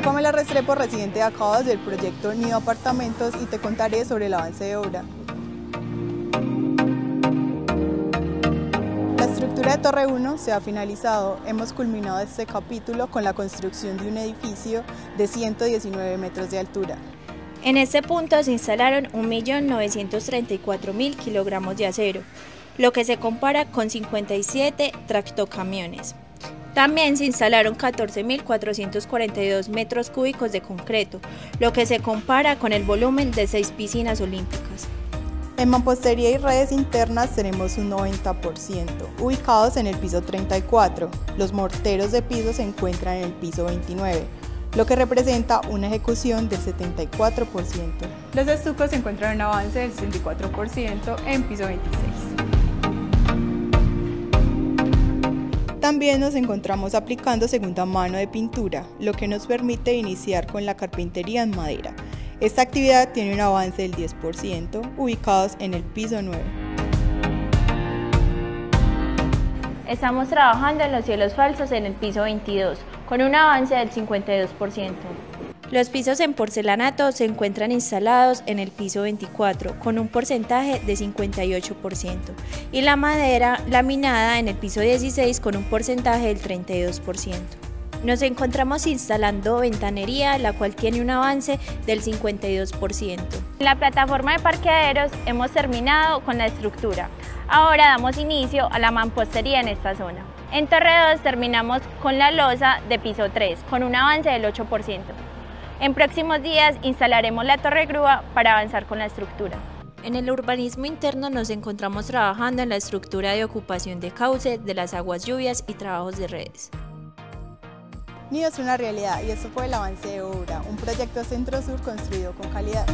Pamela Restrepo, residente de Acabados del proyecto Nido Apartamentos y te contaré sobre el avance de obra. La estructura de Torre 1 se ha finalizado. Hemos culminado este capítulo con la construcción de un edificio de 119 metros de altura. En este punto se instalaron 1.934.000 kilogramos de acero, lo que se compara con 57 tractocamiones. También se instalaron 14.442 metros cúbicos de concreto, lo que se compara con el volumen de seis piscinas olímpicas. En mampostería y redes internas tenemos un 90%, ubicados en el piso 34. Los morteros de piso se encuentran en el piso 29, lo que representa una ejecución del 74%. Los estucos se encuentran en un avance del 64% en piso 26. También nos encontramos aplicando segunda mano de pintura, lo que nos permite iniciar con la carpintería en madera. Esta actividad tiene un avance del 10%, ubicados en el piso 9. Estamos trabajando en los cielos falsos en el piso 22, con un avance del 52%. Los pisos en porcelanato se encuentran instalados en el piso 24 con un porcentaje de 58% y la madera laminada en el piso 16 con un porcentaje del 32%. Nos encontramos instalando ventanería, la cual tiene un avance del 52%. En la plataforma de parqueaderos hemos terminado con la estructura. Ahora damos inicio a la mampostería en esta zona. En Torre 2 terminamos con la losa de piso 3, con un avance del 8%. En próximos días instalaremos la torre grúa para avanzar con la estructura. En el urbanismo interno nos encontramos trabajando en la estructura de ocupación de cauce, de las aguas lluvias y trabajos de redes. Nido es una realidad y eso fue el avance de obra, un proyecto centro-sur construido con calidad.